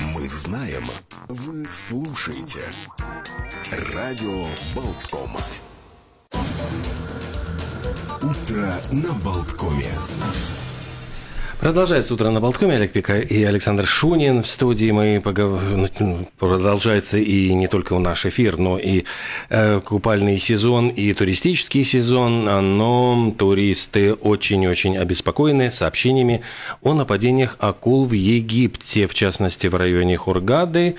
Мы знаем, вы слушаете. Радио Болткома. Утро на Болткоме. Продолжается утро на Болткоме. Олег Пика и Александр Шунин в студии. Мы погов... Ну, продолжается и не только наш эфир, но и э, купальный сезон, и туристический сезон. Но туристы очень-очень обеспокоены сообщениями о нападениях акул в Египте, в частности в районе Хургады.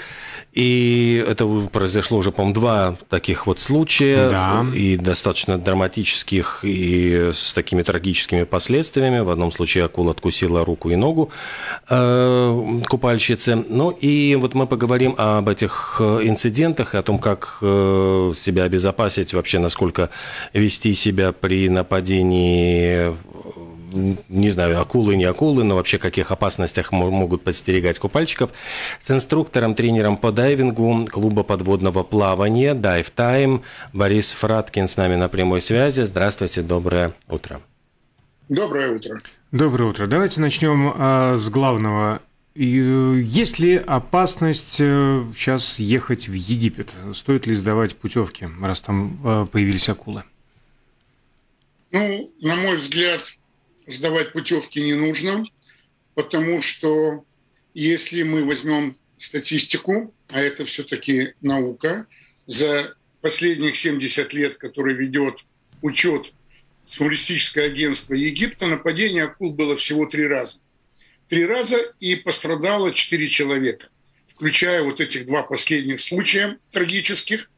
И это произошло уже, по-моему, два таких вот случая, да. и достаточно драматических, и с такими трагическими последствиями. В одном случае акула откусила руку и ногу э, купальщице. Ну и вот мы поговорим об этих инцидентах, о том, как э, себя обезопасить, вообще насколько вести себя при нападении не знаю, акулы, не акулы, но вообще каких опасностях могут подстерегать купальщиков, с инструктором, тренером по дайвингу клуба подводного плавания Dive Time Борис Фраткин с нами на прямой связи. Здравствуйте, доброе утро. Доброе утро. Доброе утро. Давайте начнем а, с главного. Есть ли опасность э, сейчас ехать в Египет? Стоит ли сдавать путевки, раз там э, появились акулы? Ну, на мой взгляд, сдавать путевки не нужно, потому что если мы возьмем статистику, а это все-таки наука, за последних 70 лет, который ведет учет туристическое агентство Египта, нападение акул было всего три раза. Три раза и пострадало четыре человека, включая вот этих два последних случая трагических.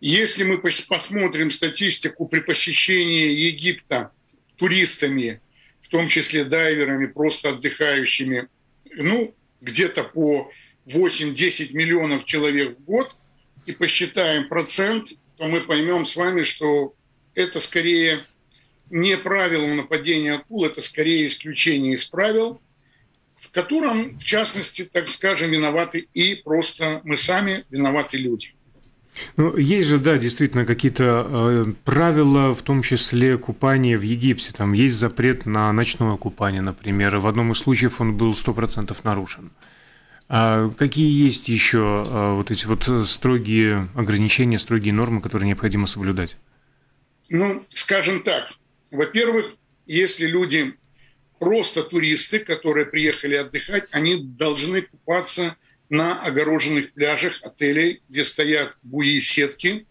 Если мы посмотрим статистику при посещении Египта туристами в том числе дайверами, просто отдыхающими, ну, где-то по 8-10 миллионов человек в год, и посчитаем процент, то мы поймем с вами, что это скорее не правило нападения акул, это скорее исключение из правил, в котором, в частности, так скажем, виноваты и просто мы сами виноваты люди. Ну, есть же, да, действительно какие-то э, правила, в том числе купания в Египте. Там есть запрет на ночное купание, например. В одном из случаев он был 100% нарушен. А какие есть еще э, вот эти вот строгие ограничения, строгие нормы, которые необходимо соблюдать? Ну, скажем так. Во-первых, если люди просто туристы, которые приехали отдыхать, они должны купаться на огороженных пляжах отелей, где стоят буи сетки,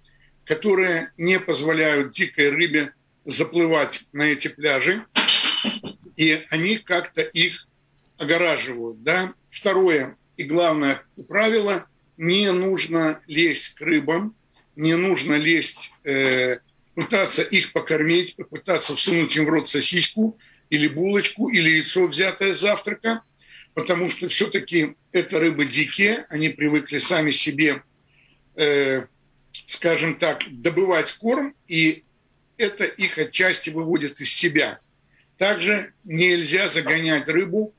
которые не позволяют дикой рыбе заплывать на эти пляжи, и они как-то их огораживают. Да? Второе и главное правило – не нужно лезть к рыбам, не нужно лезть, э, пытаться их покормить, пытаться всунуть им в рот сосиску или булочку, или яйцо, взятое с завтрака – потому что все-таки это рыбы дикие, они привыкли сами себе, э, скажем так, добывать корм, и это их отчасти выводит из себя. Также нельзя загонять рыбу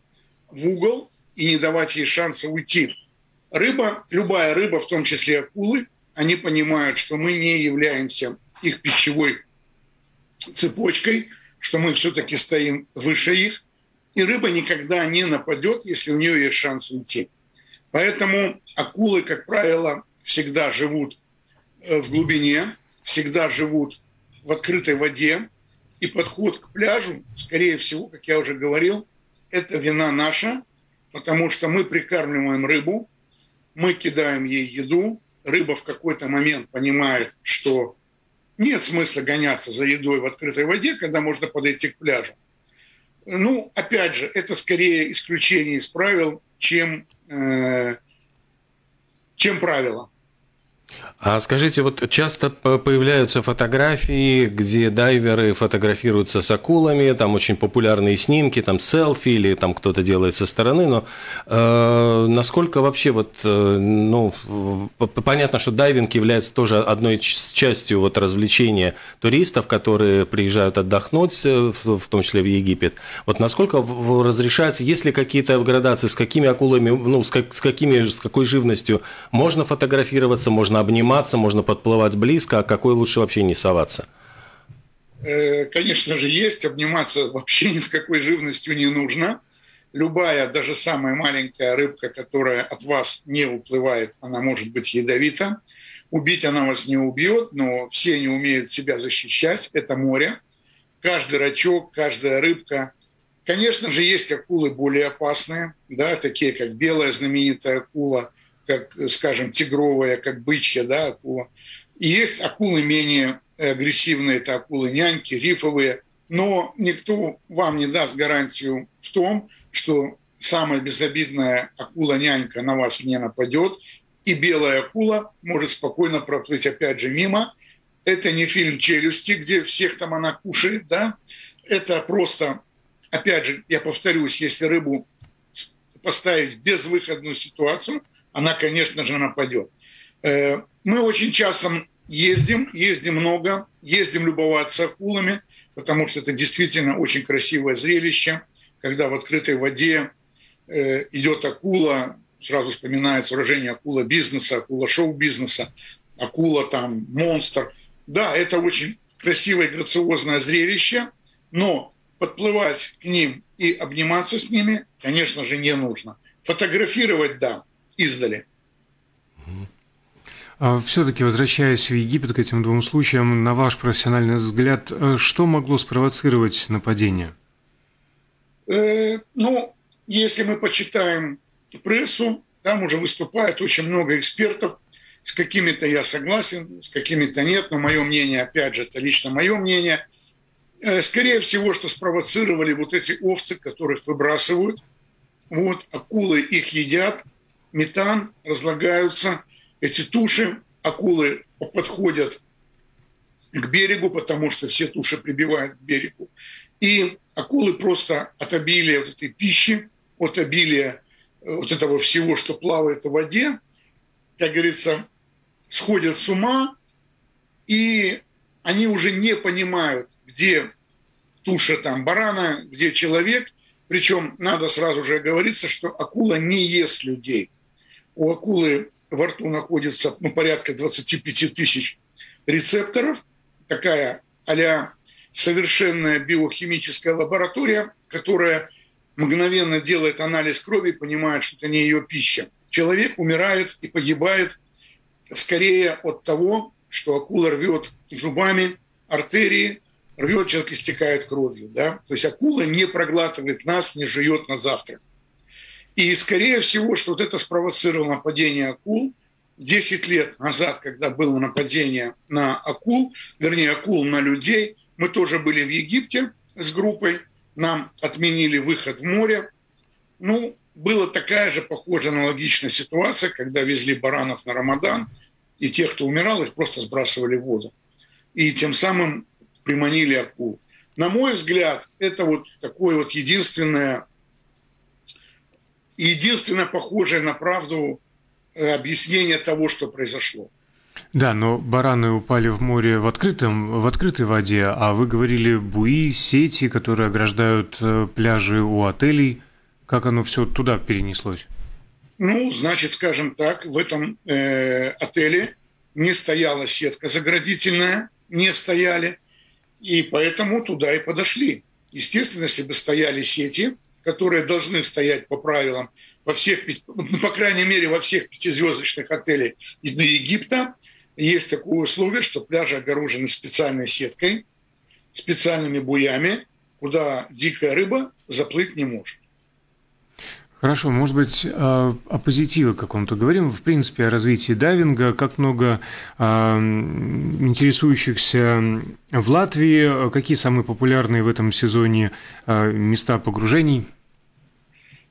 в угол и не давать ей шанса уйти. Рыба, любая рыба, в том числе акулы, они понимают, что мы не являемся их пищевой цепочкой, что мы все-таки стоим выше их, и рыба никогда не нападет, если у нее есть шанс уйти. Поэтому акулы, как правило, всегда живут э, в глубине, всегда живут в открытой воде. И подход к пляжу, скорее всего, как я уже говорил, это вина наша, потому что мы прикармливаем рыбу, мы кидаем ей еду, рыба в какой-то момент понимает, что нет смысла гоняться за едой в открытой воде, когда можно подойти к пляжу. Ну, опять же, это скорее исключение из правил, чем, э, чем правило. А скажите, вот часто появляются фотографии, где дайверы фотографируются с акулами, там очень популярные снимки, там селфи или там кто-то делает со стороны, но э, насколько вообще вот, э, ну, понятно, что дайвинг является тоже одной частью вот развлечения туристов, которые приезжают отдохнуть, э, в, в том числе в Египет. Вот насколько разрешается, есть ли какие-то градации, с какими акулами, ну, с, как, с какими, с какой живностью можно фотографироваться, можно обниматься, можно подплывать близко, а какой лучше вообще не соваться? Э, конечно же, есть. Обниматься вообще ни с какой живностью не нужно. любая, даже самая маленькая рыбка, которая от вас не уплывает, она может быть ядовита. Убить она вас не убьет, но все не умеют себя защищать. Это море. Каждый рачок, каждая рыбка. Конечно же, есть акулы более опасные, да, такие как белая знаменитая акула, как, скажем, тигровая, как бычья да, акула. И есть акулы менее агрессивные, это акулы-няньки, рифовые. Но никто вам не даст гарантию в том, что самая безобидная акула-нянька на вас не нападет, и белая акула может спокойно проплыть опять же мимо. Это не фильм «Челюсти», где всех там она кушает, да? Это просто, опять же, я повторюсь, если рыбу поставить в безвыходную ситуацию, она, конечно же, нападет. Э, мы очень часто ездим, ездим много, ездим любоваться акулами, потому что это действительно очень красивое зрелище – когда в открытой воде э, идет акула, сразу вспоминается выражение акула бизнеса, акула шоу-бизнеса, акула там, монстр. Да, это очень красивое, грациозное зрелище, но подплывать к ним и обниматься с ними, конечно же, не нужно. Фотографировать, да, издали. А Все-таки, возвращаясь в Египет к этим двум случаям, на ваш профессиональный взгляд, э, что могло спровоцировать нападение? Э, ну, если мы почитаем прессу, там уже выступает очень много экспертов. С какими-то я согласен, с какими-то нет, но мое мнение, опять же, это лично мое мнение. Э, скорее всего, что спровоцировали вот эти овцы, которых выбрасывают. Вот, акулы их едят, метан, разлагаются. Эти туши, акулы подходят к берегу, потому что все туши прибивают к берегу. И акулы просто от обилия вот этой пищи, от обилия э, вот этого всего, что плавает в воде, как говорится, сходят с ума, и они уже не понимают, где туша там барана, где человек. Причем надо сразу же оговориться, что акула не ест людей. У акулы во рту находится ну, порядка 25 тысяч рецепторов. Такая а совершенная биохимическая лаборатория, которая мгновенно делает анализ крови и понимает, что это не ее пища. Человек умирает и погибает скорее от того, что акула рвет зубами артерии, рвет, человек истекает кровью. Да? То есть акула не проглатывает нас, не жует на завтрак. И скорее всего, что вот это спровоцировало нападение акул. 10 лет назад, когда было нападение на акул, вернее, акул на людей – мы тоже были в Египте с группой, нам отменили выход в море. Ну, была такая же похожая аналогичная ситуация, когда везли баранов на Рамадан, и тех, кто умирал, их просто сбрасывали в воду. И тем самым приманили акул. На мой взгляд, это вот такое вот единственное, единственное похожее на правду э, объяснение того, что произошло. Да, но бараны упали в море в, открытом, в открытой воде, а вы говорили буи, сети, которые ограждают э, пляжи у отелей. Как оно все туда перенеслось? Ну, значит, скажем так, в этом э, отеле не стояла сетка заградительная, не стояли, и поэтому туда и подошли. Естественно, если бы стояли сети, которые должны стоять по правилам во всех, ну, по крайней мере, во всех пятизвездочных отелях Египта, есть такое условие, что пляжи огорожены специальной сеткой, специальными буями, куда дикая рыба заплыть не может. Хорошо, может быть, о позитиве каком-то говорим. В принципе, о развитии дайвинга. Как много интересующихся в Латвии. Какие самые популярные в этом сезоне места погружений?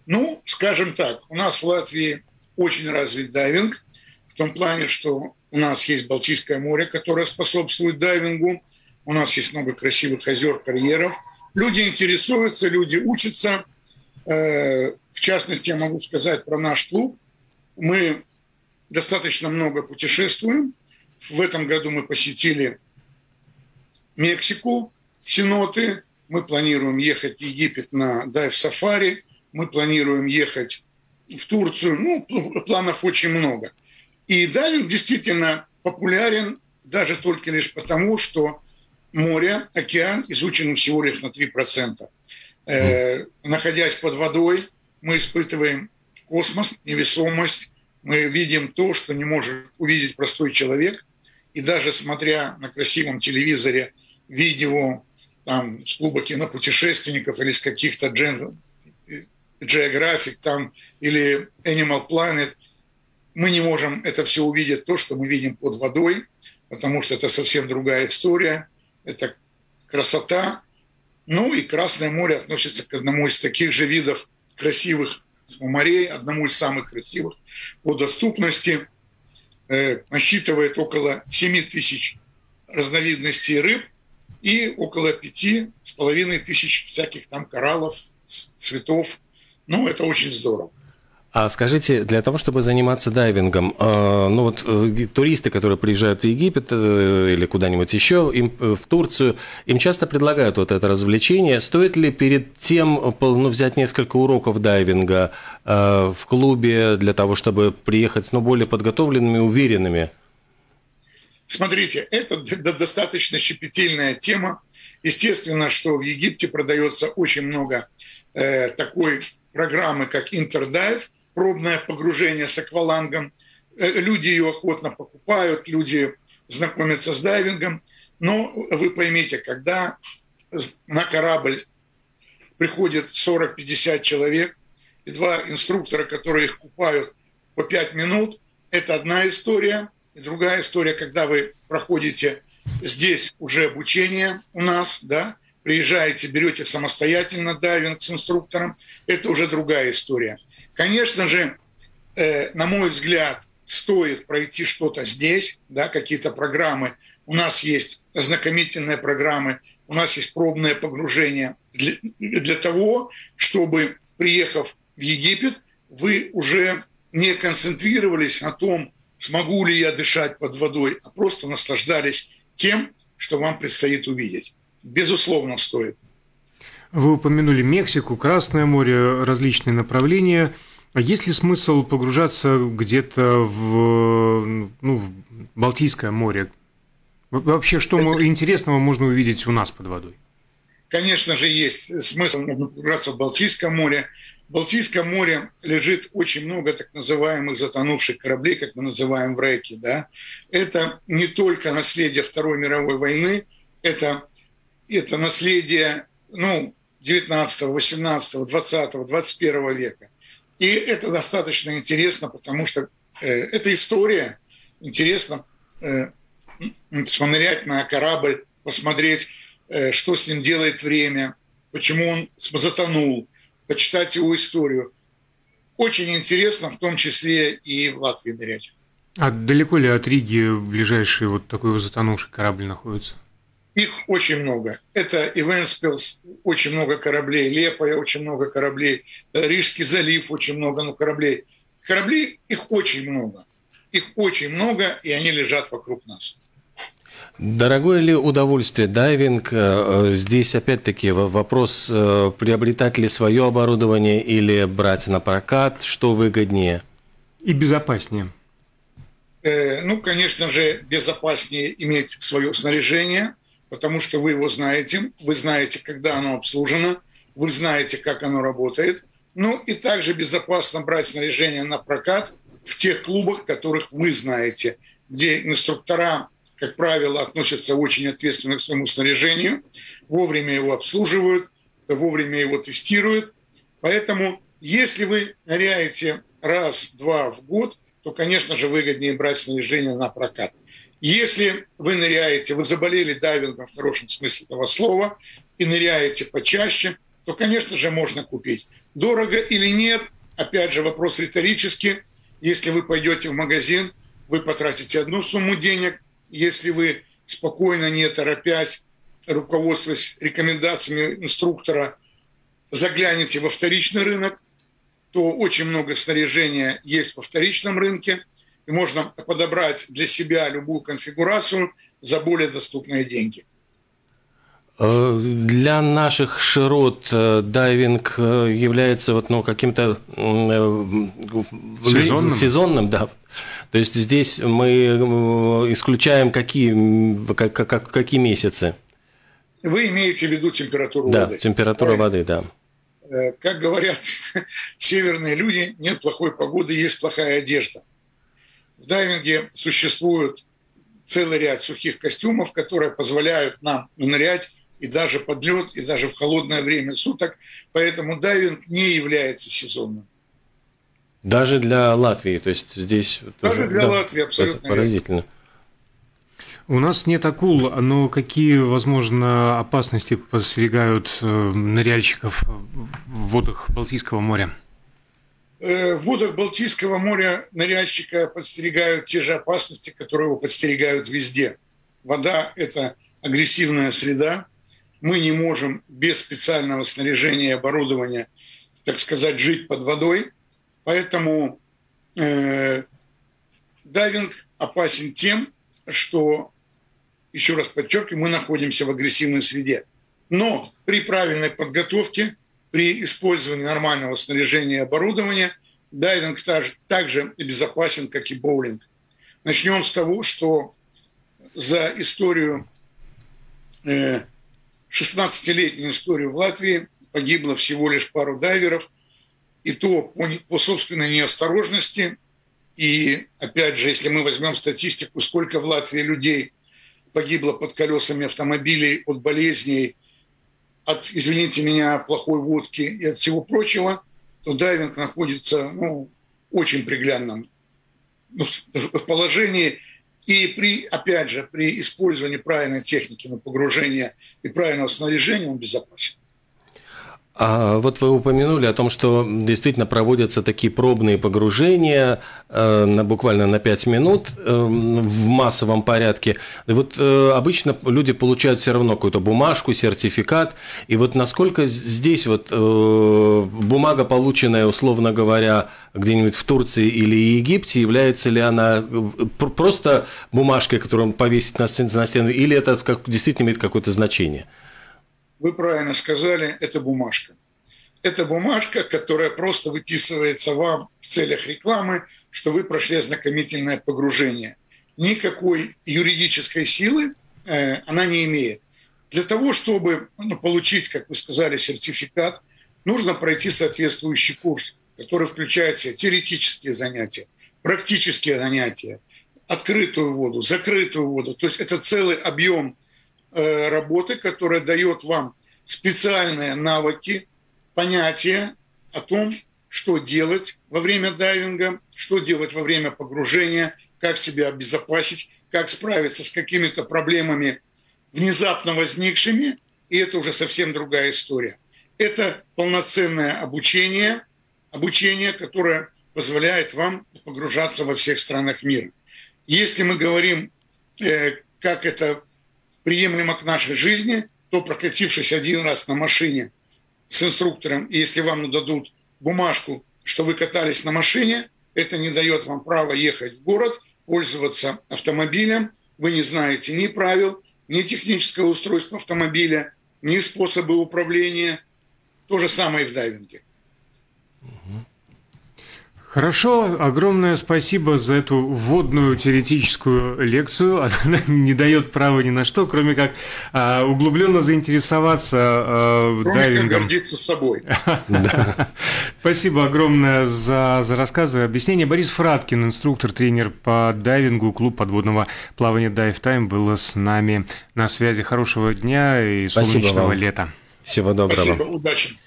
Ну, скажем так, у нас в Латвии очень развит дайвинг. В том плане, что у нас есть Балтийское море, которое способствует дайвингу. У нас есть много красивых озер, карьеров. Люди интересуются, люди учатся. Э, в частности, я могу сказать про наш клуб. Мы достаточно много путешествуем. В этом году мы посетили Мексику, Синоты. Мы планируем ехать в Египет на дайв-сафари. Мы планируем ехать в Турцию. Ну, планов очень много. И дайвинг действительно популярен даже только лишь потому, что море, океан изучен всего лишь на 3%. Э, находясь под водой, мы испытываем космос, невесомость, мы видим то, что не может увидеть простой человек. И даже смотря на красивом телевизоре видео там, с клуба кинопутешественников или с каких-то Gen Geographic там, или Animal Planet, мы не можем это все увидеть, то, что мы видим под водой, потому что это совсем другая история, это красота. Ну и Красное море относится к одному из таких же видов красивых морей, одному из самых красивых по доступности. Э, насчитывает около 7 тысяч разновидностей рыб и около пяти с половиной тысяч всяких там кораллов, цветов. Ну, это очень здорово. А скажите, для того, чтобы заниматься дайвингом, э, ну вот э, туристы, которые приезжают в Египет э, или куда-нибудь еще, им в Турцию, им часто предлагают вот это развлечение. Стоит ли перед тем ну, взять несколько уроков дайвинга в клубе для того, чтобы приехать ну, более подготовленными, уверенными? Смотрите, это достаточно щепетильная тема. Естественно, что в Египте продается очень много э, такой программы, как Интердайв, пробное погружение с аквалангом. Э, люди ее охотно покупают, люди знакомятся с дайвингом. Но вы поймите, когда на корабль приходит 40-50 человек, и два инструктора, которые их купают по 5 минут, это одна история. И другая история, когда вы проходите здесь уже обучение у нас, да, приезжаете, берете самостоятельно дайвинг с инструктором, это уже другая история. Конечно же, э, на мой взгляд, стоит пройти что-то здесь, да, какие-то программы. У нас есть ознакомительные программы, у нас есть пробное погружение для, для того, чтобы, приехав в Египет, вы уже не концентрировались на том, смогу ли я дышать под водой, а просто наслаждались тем, что вам предстоит увидеть. Безусловно, стоит. Вы упомянули Мексику, Красное море, различные направления. А есть ли смысл погружаться где-то в, ну, в Балтийское море? Вообще, что интересного можно увидеть у нас под водой? Конечно же, есть смысл погружаться в Балтийское море. В Балтийском море лежит очень много так называемых затонувших кораблей, как мы называем в реке. Да? Это не только наследие Второй мировой войны, это, это наследие ну, 19, 18, 20, 21 века. И это достаточно интересно, потому что э, эта история интересно э, смотреть на корабль, посмотреть, э, что с ним делает время, почему он затонул, почитать его историю. Очень интересно, в том числе и в Латвии нырять. А далеко ли от Риги ближайший вот такой затонувший корабль находится? Их очень много. Это Ивенспилс, очень много кораблей, Лепая, очень много кораблей, Рижский залив, очень много ну, кораблей. Кораблей, их очень много. Их очень много, и они лежат вокруг нас. Дорогое ли удовольствие дайвинг? Э, здесь опять-таки вопрос, э, приобретать ли свое оборудование или брать на прокат, что выгоднее? И безопаснее. Э, ну, конечно же, безопаснее иметь свое снаряжение – потому что вы его знаете, вы знаете, когда оно обслужено, вы знаете, как оно работает. Ну и также безопасно брать снаряжение на прокат в тех клубах, которых вы знаете, где инструктора, как правило, относятся очень ответственно к своему снаряжению, вовремя его обслуживают, вовремя его тестируют. Поэтому, если вы ныряете раз-два в год, то, конечно же, выгоднее брать снаряжение на прокат. Если вы ныряете, вы заболели дайвингом в хорошем смысле этого слова и ныряете почаще, то, конечно же, можно купить. Дорого или нет, опять же, вопрос риторический. Если вы пойдете в магазин, вы потратите одну сумму денег. Если вы спокойно, не торопясь, руководствуясь рекомендациями инструктора, заглянете во вторичный рынок, то очень много снаряжения есть во вторичном рынке – и можно подобрать для себя любую конфигурацию за более доступные деньги. Э, для наших широт э, дайвинг э, является вот, ну, каким-то сезонным? сезонным, да. То есть здесь мы исключаем какие, как, как, какие месяцы. Вы имеете в виду температуру да, воды? температура Правильно. воды, да. Как говорят северные люди, нет плохой погоды, есть плохая одежда. В дайвинге существует целый ряд сухих костюмов, которые позволяют нам нырять и даже под лед, и даже в холодное время суток. Поэтому дайвинг не является сезонным. Даже для Латвии, то есть здесь... Даже тоже, для да, Латвии абсолютно. Поразительно. Верно. У нас нет акул, но какие, возможно, опасности подстерегают э, ныряльщиков в водах Балтийского моря? Э, в водах Балтийского моря ныряльщика подстерегают те же опасности, которые его подстерегают везде. Вода – это агрессивная среда. Мы не можем без специального снаряжения и оборудования, так сказать, жить под водой. Поэтому э, дайвинг опасен тем, что еще раз подчеркиваю, мы находимся в агрессивной среде. Но при правильной подготовке, при использовании нормального снаряжения и оборудования, дайвинг также безопасен, как и боулинг. Начнем с того, что за историю, 16-летнюю э, историю в Латвии погибло всего лишь пару дайверов, и то по, по собственной неосторожности. И опять же, если мы возьмем статистику, сколько в Латвии людей погибло под колесами автомобилей от болезней, от, извините меня, плохой водки и от всего прочего, то дайвинг находится ну, очень приглядном ну, в положении. И при, опять же, при использовании правильной техники на погружение и правильного снаряжения он безопасен. А вот вы упомянули о том, что действительно проводятся такие пробные погружения э, на, буквально на 5 минут э, в массовом порядке. И вот э, обычно люди получают все равно какую-то бумажку, сертификат. И вот насколько здесь вот э, бумага, полученная, условно говоря, где-нибудь в Турции или Египте, является ли она э, просто бумажкой, которую повесить на, на стену, или это как, действительно имеет какое-то значение? Вы правильно сказали, это бумажка. Это бумажка, которая просто выписывается вам в целях рекламы, что вы прошли ознакомительное погружение. Никакой юридической силы э, она не имеет. Для того, чтобы ну, получить, как вы сказали, сертификат, нужно пройти соответствующий курс, который включает в себя теоретические занятия, практические занятия, открытую воду, закрытую воду. То есть это целый объем работы, которая дает вам специальные навыки, понятия о том, что делать во время дайвинга, что делать во время погружения, как себя обезопасить, как справиться с какими-то проблемами внезапно возникшими, и это уже совсем другая история. Это полноценное обучение, обучение, которое позволяет вам погружаться во всех странах мира. Если мы говорим, э, как это приемлемо к нашей жизни, то прокатившись один раз на машине с инструктором, и если вам дадут бумажку, что вы катались на машине, это не дает вам права ехать в город, пользоваться автомобилем. Вы не знаете ни правил, ни технического устройства автомобиля, ни способы управления. То же самое и в дайвинге. Хорошо, огромное спасибо за эту вводную теоретическую лекцию. Она не дает права ни на что, кроме как а, углубленно заинтересоваться а, кроме дайвингом. Как гордиться собой. Спасибо огромное за, за рассказы и объяснения. Борис Фраткин, инструктор, тренер по дайвингу, клуб подводного плавания Dive Time, был с нами на связи. Хорошего дня и солнечного лета. Всего доброго. Спасибо, удачи.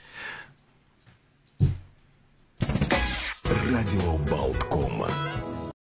Радио Болткома.